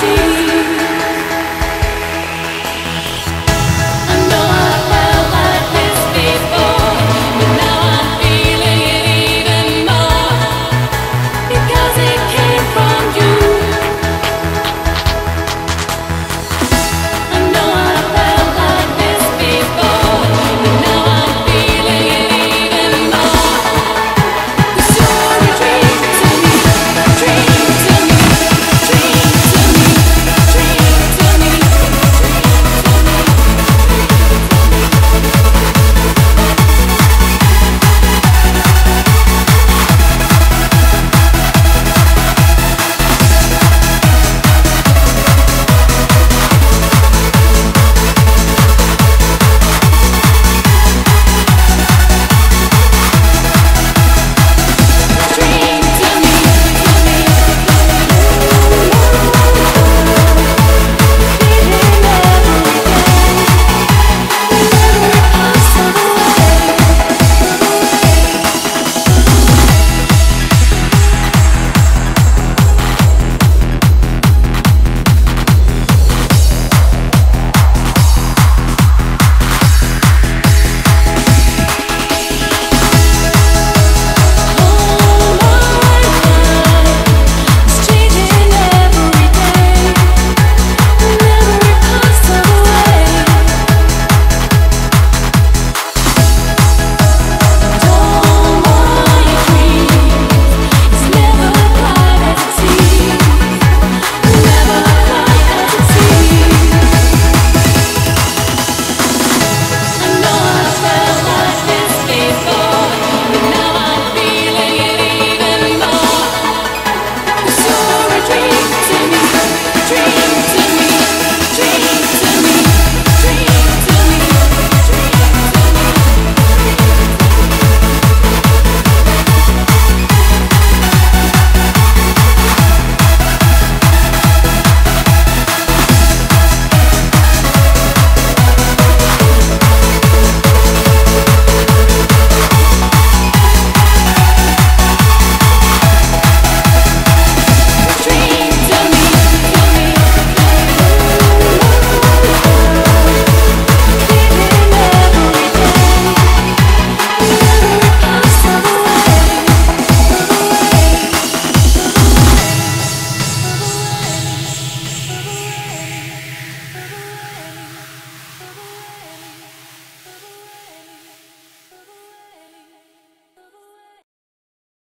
see.